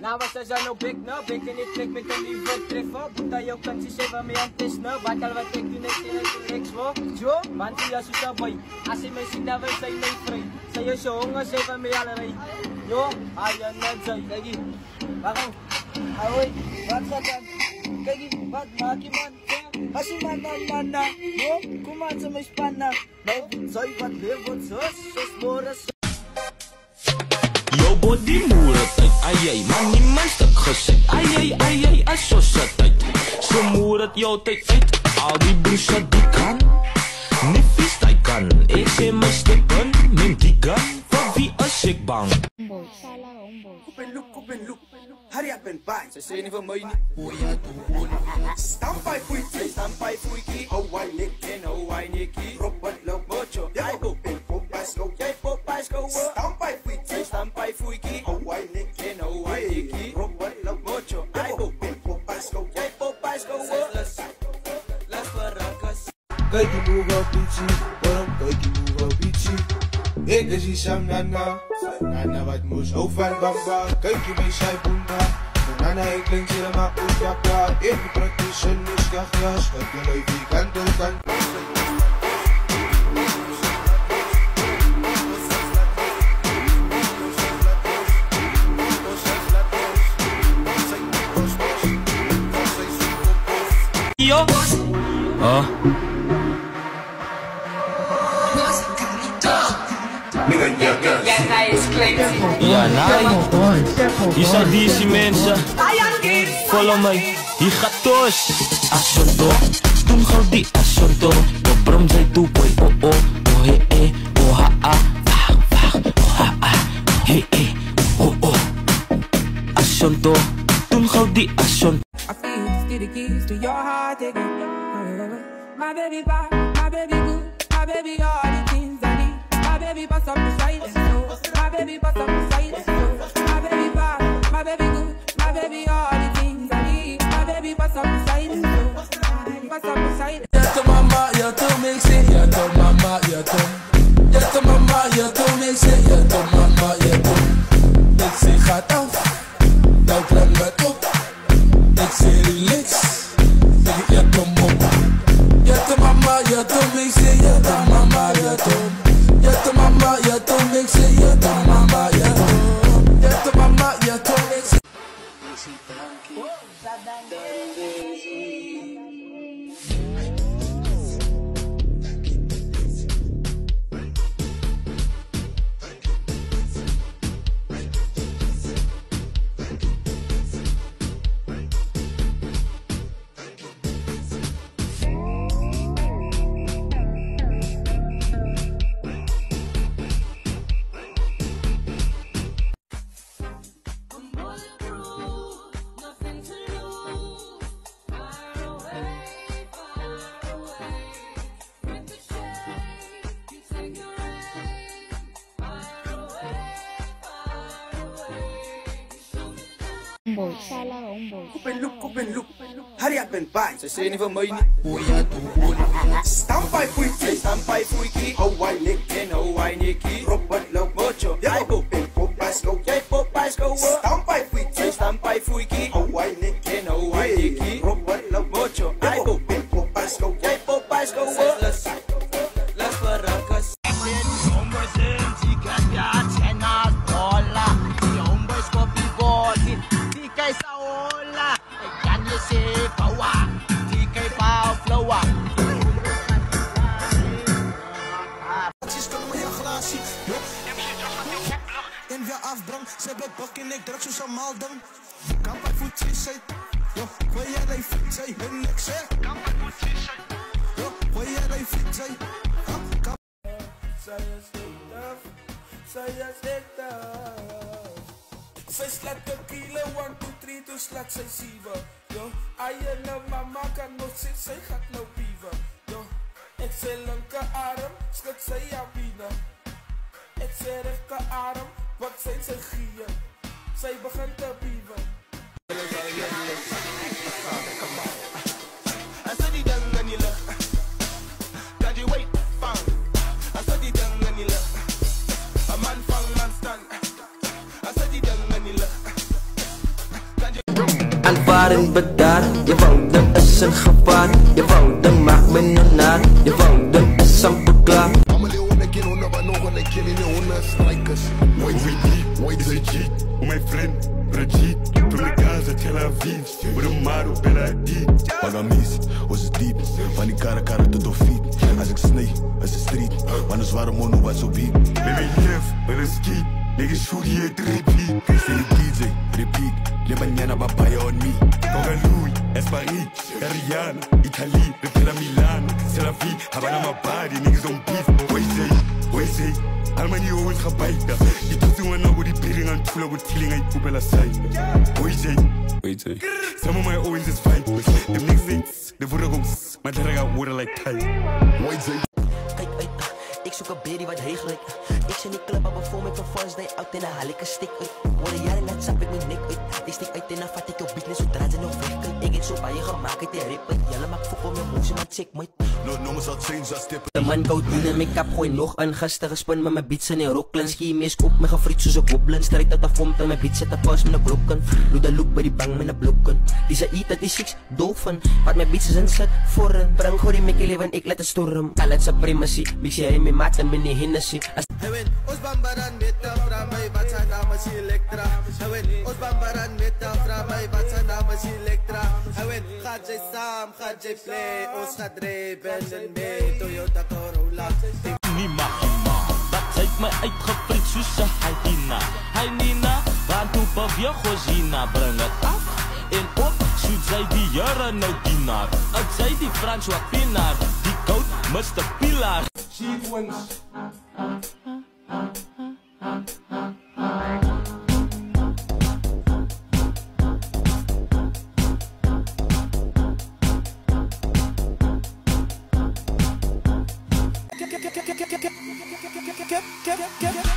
Lavasta zijn op ik nou, ik en ik trek met een nieuwe treffen. Boeta je ook kan zien, zeven mee aan het snu. Bakal wat ik doe, niks in het niks voor. Jo, man, die als je boy. Als je mij ziet, dan wij zijn mee vrij. Zij je zo honger, zeven mee alle rij. Jo, hij je net zijn, kijk hier. Waarom? Hoi, wat gaat dan? Kijk hier, wat maak man? Asimana yo, kumaat sa may spana. May bunsoy, wat levo, sos, sos, moras. Yo, body murat ai ai, maar nie my stuk gesit. Ai ai, ai ai, as so sit uit. So moeret jou tyd uit, al die bullshit die kan. Nie vies die kan, my stuk neem die gun, vir wie is bang? Open look, open look. Hurry up and buy. My nie. O ja, toe on. Stampai fuiki. Hou en hou. Robert open popas go, go. Ek is die Sam Nana, Nana wat moes hou van bamba? Kyk jy my sy bunda, Nana ek klink sê maar oud jakka Ek die praktische nie skag ja, skat jy lui die kant tot kant. Yo. Ah. Ja, nee. Hier zijn deze mensen. Follow me. Hier gaat tos. Asunto. Toen gauw die asunto. Yo brom zei toe boy. Oh oh. Oh he eh. Oh ha ah. Vag vag. Oh ha ah. He eh. Oh oh. Asunto. Toen gauw die asunto. I feel the keys to your heart, take it. My baby my baby good, my baby all say you're done. homeboys. Sala homeboys. Open look, open look. Hurry up and buy. Se se nifa maini. Oya tuhuli. Stampai puiki. Stampai puiki. Hawaii niki. Hawaii niki. Robert Lobocho. Yabo. je afdrang. Ze hebben bok en ik druk ze een maldang. Kan voetjes zijn, yo, gooi je die fiets zijn, hun niks hè. Kan bij voetjes zijn, yo, gooi fiets zijn. Zij is niet af, zij is niet af. Dus zij slaat de kilo, 1, 2, 3, dus slaat zij zeven. Yo, mama kan nog zitten, zij gaat nou pieven. Yo, ik zit linker arm, schud zij jou binnen. Ik zit rechter arm, wat zijn sy gieën. Zij begint te bieven. I said die ding in die lug. Dat jy wait, bang. I said die ding in die lug. A man vang man stand. I said die ding in die lug. Aanvaring bedaard, je wouden is een gevaar Je wouden maakt me naar, je wouden Brigitte ou mijn vriend Brigitte Toen ik Gaza, Tel Aviv Brumaro, Ben Hadid Magamis, onze é diep Van die kara cara tot op é fiet Als ik snij, als is street. Maar ons waren mono was op beat Ben mijn jef, ben een skiet Nigga shoot je het repeat Silly DJ, repeat. Le manana papaya on me. Kogalui, Espari, Ariana Itali, Repela Milano C'est la vie, Havana my body Niggas on beef, Waisei, Waisei Almani doet toen nou hoe die pering aan tula Wordt killing aan koepela sai Wait say, wait say Some of my owens is fine Them niggas ain't, de voeren gongs Maar daar ga worden like time. Wait, say. Kijk uit, ik zoek een baby wat regelijk Ik zit in die club, maar voor met van first day out En dan haal ik een stick uit. Hoor de jaren net sap ik mijn nek uit. Ik stik uit en dan vat ik op business zodra ze nog weg kan Ik heb zo bij je gemaakt, het rip uit. Jelle maak fok om je moes, maar check me No no, al change, dat stip. De man koud doen en make-up, gooi nog een gasten gespin met mijn beats in die rocklands. Chimies koop me gefriet soos 'n goblin, stryk dat 'n font en my beats sit 'n pas met 'n blokken. Loop de loop by die bang met 'n blokken. Dis 'n E36 dolfin, wat my beats is insit voor 'n bring gooi die mikkie lewen, ek laat 'n storm. Al het supremacy, mix hier in my mat en my Hennessy. Hewen, ons bambaran met ta fra my wat sy naam is Elektra. Hewen, ons bambaran met ta fra my wat sy naam is Elektra. Hewen, gaan jy saam, gaan jy play, ons gaan drie ben mee, Toyota Corolla. mag Dat sy het my uitgevriet soos 'n hyena Hy Nina, waar toe beweeg Gosina Bring het af en op, soet sy die Here nou dienaar Ek sy die François Pinaar, die goud Mr. Pilar Chief wins. Get, get, get,